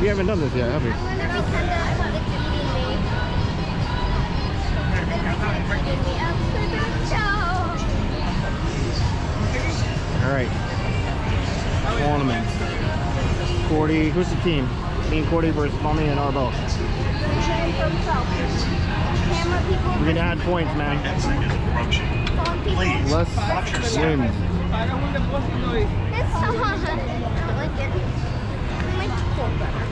We haven't done this yet, have we? I'm gonna pretend that it's eating me. I'm gonna pretend it's eating me after the show. All right. Ornament. Cordy, who's the team? Me and Cordy versus Mommy and people. We're gonna add points, man. Please step. wins. It's so hot. I like it. I like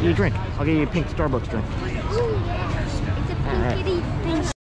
cold better. You drink. I'll give you a pink Starbucks drink. Ooh, yeah. It's a All right. pinkity thing.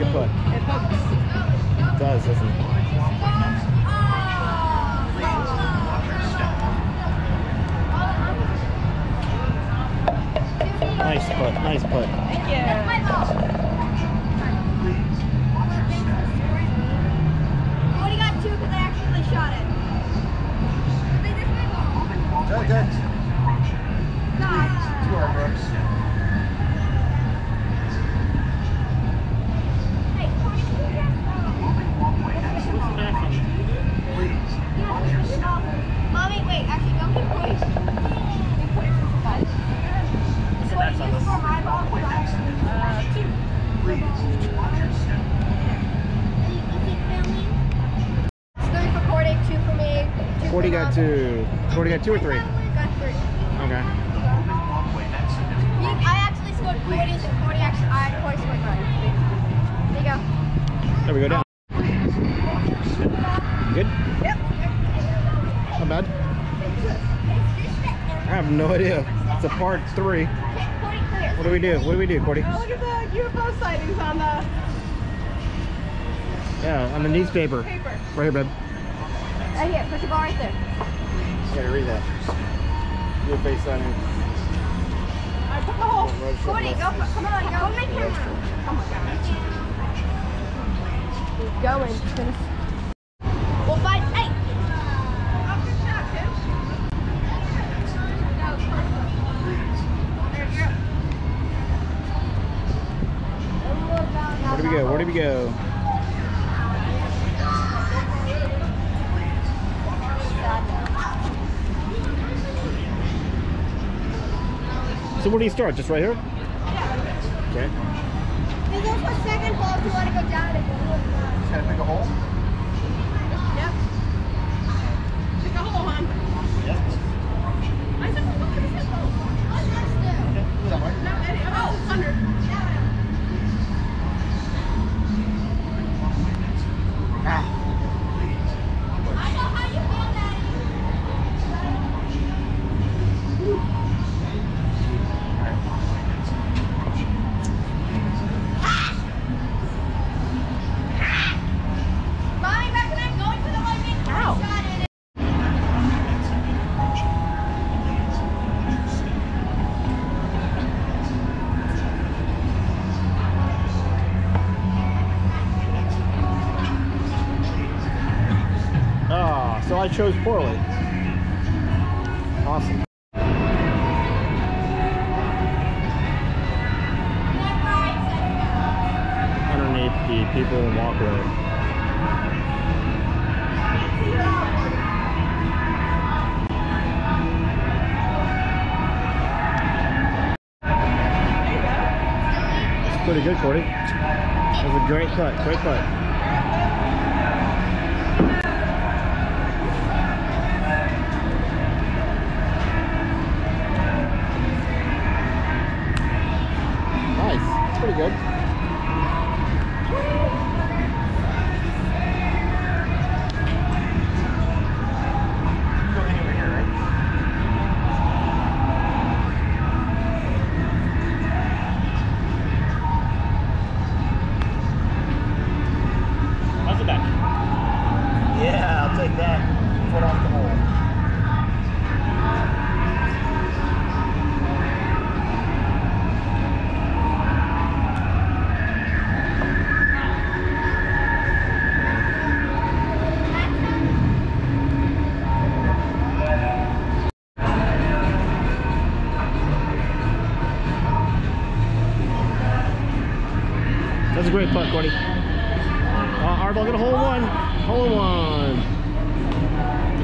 Good putt, good putt. It hooks. It does, doesn't it? Watch your step. Nice putt, nice putt. Thank you. Cody got two because I actually shot it. Good, good. God. Two are Brooks. Hey, Cody, can you just, Mommy, wait, actually, don't get Cody. Get Cody for fun. Cody, this is for my ball. Uh, two. Is he filming? Three for Cody, two for me. Two Cordy for got Mom. Got two or three? Got three. Okay. I actually scored Cody's and Cody actually, I, scored. There you go. There we go down. Good? Yep. Not bad. I have no idea. It's a par three. What do we do? What do we do, Cordy? Oh, look at the UFO sightings on the Yeah, on the newspaper. paper. Right here, babe. Right here, put your ball right there. Gotta read that. Your face on it. I put the whole. Cody, go, for- come on, go make him. Oh my god. Going. We'll fight. Hey. Where do we go? Where do we go? Where do you start? Just right here? I chose poorly. Awesome. Underneath the people walkway. Pretty good, Cordy. That was a great cut. Great cut.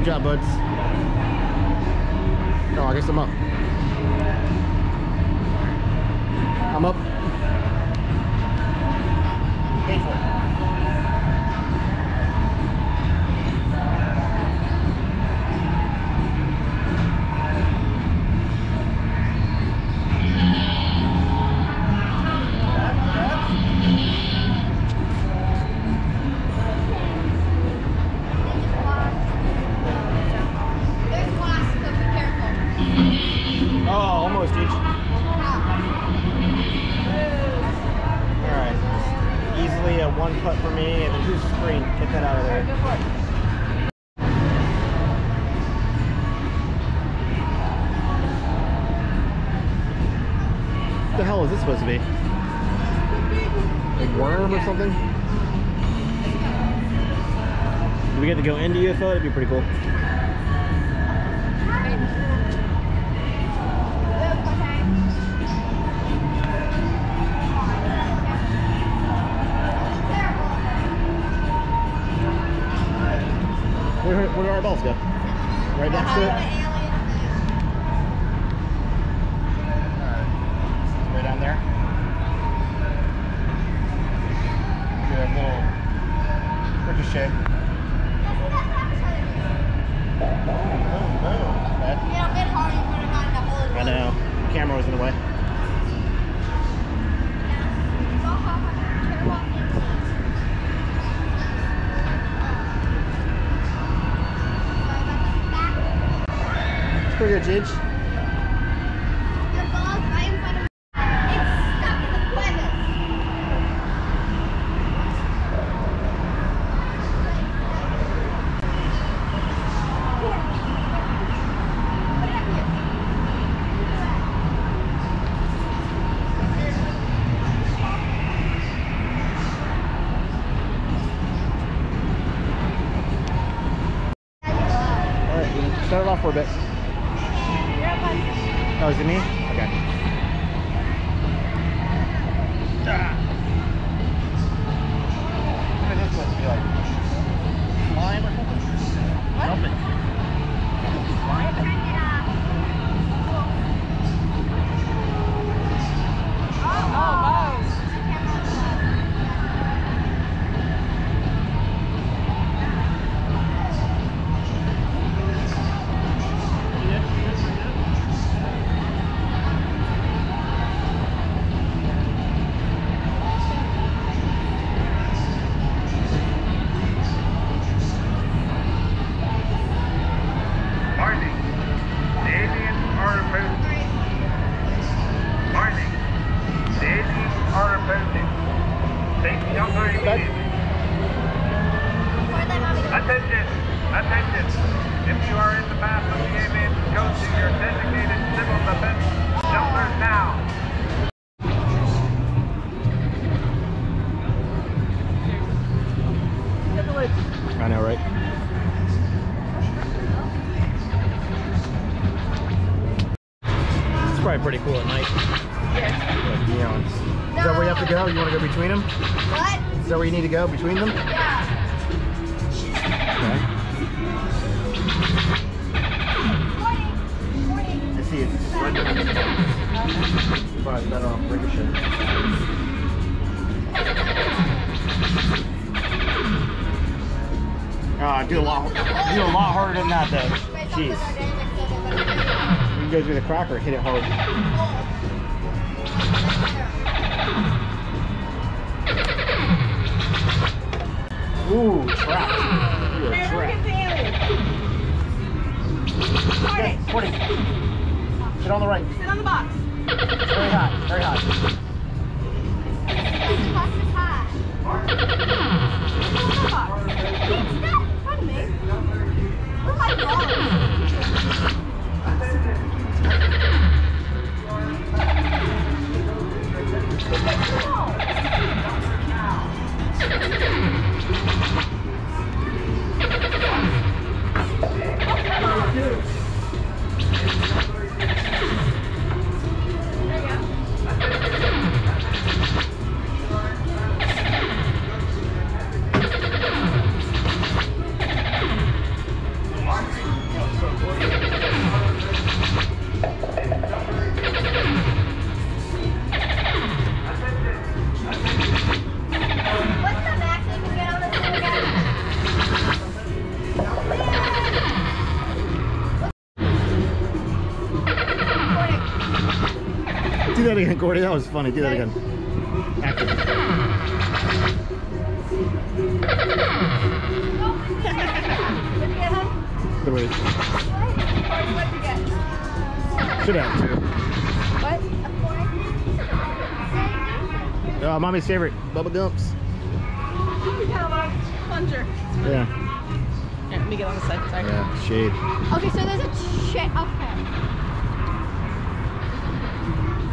Job, buds. Oh, I guess I'm up. I'm up. Alright. Easily a one putt for me, and then who's screen? Get that out of there. What the hell is this supposed to be? Like worm or something? If we get to go into UFO, that'd be pretty cool. Right next to it? Right down there. Do a little ricochet. I know. Camera was in the way. Alright, you shut it off for a bit. Is it me? I know, right? It's probably pretty cool at night. Yeah. It's- is that where you have to go? You want to go between them? What? Is that where you need to go? Between them? I see it's the better off ricochet. Ah, do a lot, do a lot harder than that though. Jeez. You can go through the cracker, hit it hard. Ooh, trap. You're a Hey, look trap. at the alien. Okay, 40. Sit on the right. Sit on the box. Very high, very high. That. That was funny. Do that again. Acting. What'd you get, hon? Three. What'd you get? Should have two. What? Uh, mommy's favorite, Bubba Gumps. Plunger. Yeah. Here, let me get on the side. Sorry. Yeah, shade. Okay, so there's a check. Okay.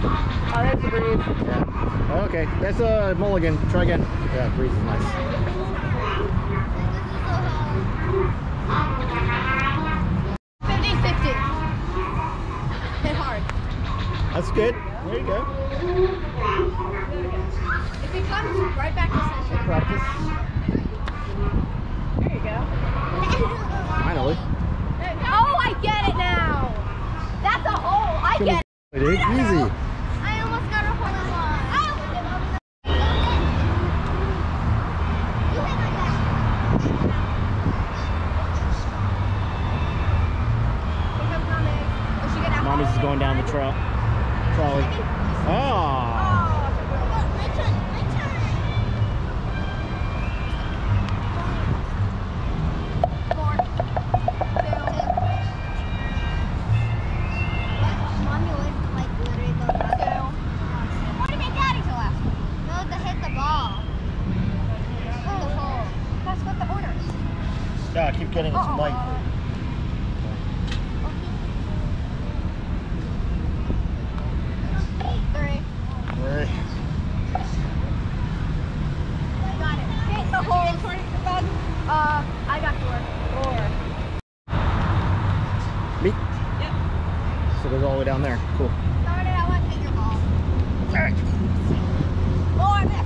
Oh, there's the breeze. Yeah. Oh, okay, that's a mulligan. Try again. Yeah, breeze is nice. Fifty fifty. Hit hard. That's good. There you go. If it comes right back to center. Practice. There you go. Finally. Oh, I get it now. That's a hole. I get it. Dude, easy. I almost got a hole in one. I almost did. You hit my back. Here comes Mommy. Mommy's is going down the trout. Trolley. Oh. Ah. Oh, my turn. My turn. Four. Two. What? Mommy would like literally go Two. What do you mean daddy's the last one? No, to hit the ball. Oh, the hole. That's what the order is. Yeah, keep getting some light. Three. Right. Got it. Hit the hole. Uh, I got four. Four. Me. Yep. So it goes all the way down there. Cool. Started, I want to hit your ball. Oh, I missed.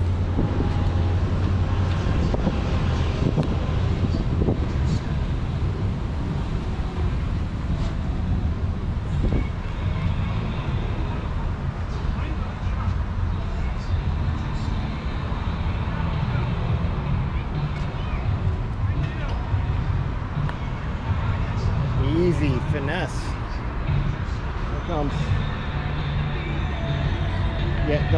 Easy finesse. Here it comes. Yeah, definitely a par three-ish. What? I'm up. Yep. I really got a hole in one. Nice. All right,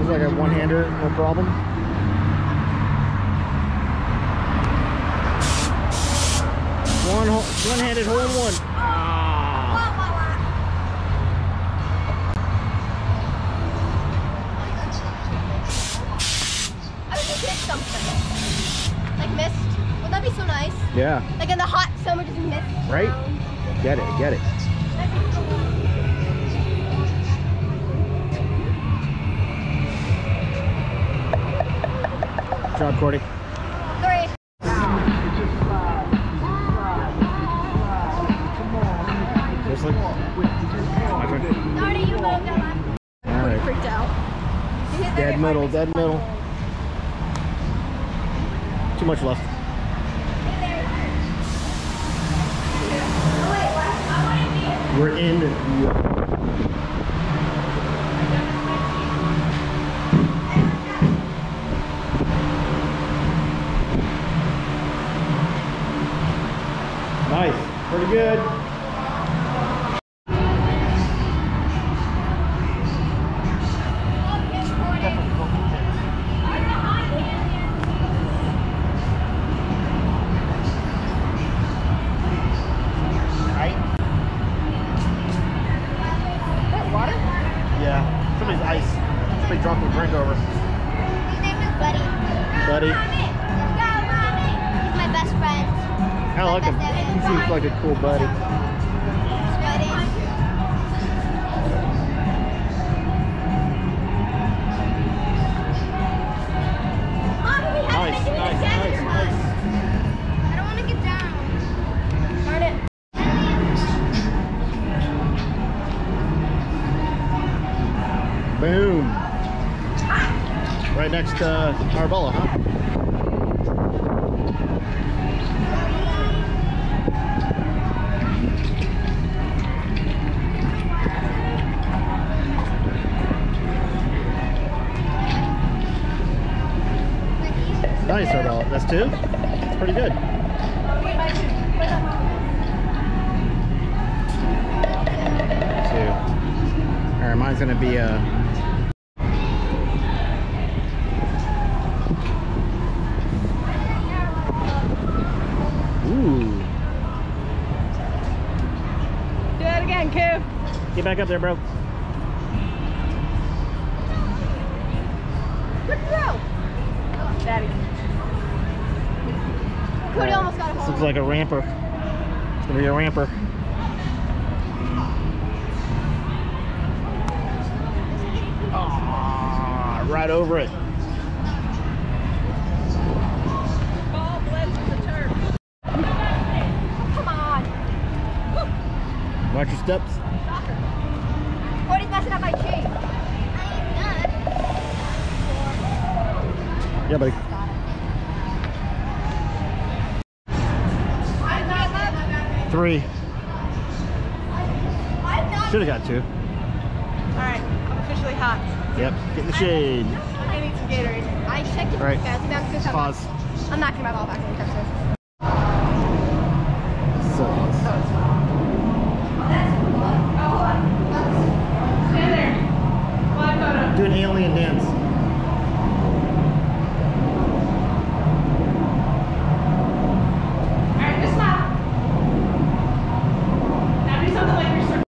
looks like a one-hander, no problem. One one-handed hole in one. Ah. I would just hit something. Like mist. Would that be so nice? Yeah, Like in the hot summer, just mist. Right? around. get it, get it. That'd be so nice. Good job, Cordy. Seriously? My turn. Started, you moved that left. All right. Freaked out. You hit very Dead middle, dead middle. Too much left. We're in Nice. Pretty good. Arbella, huh? Nice Arbella. That's two? That's pretty good. Two. Alright, mine's gonna be a... Get back up there, bro. Good throw. Daddy. Cody almost got a This looks like a ramper. It's gonna be a ramper. Ah, right over it. Ball blends with the turf. Come on. Watch your steps. Yeah, buddy. Three. Should have got two. Alright, I'm officially hot. Yep. Get in the shade. I'm need some Gatorade. I checked it Right. fancy back because I'm Pause. I'm not my ball back anytime soon.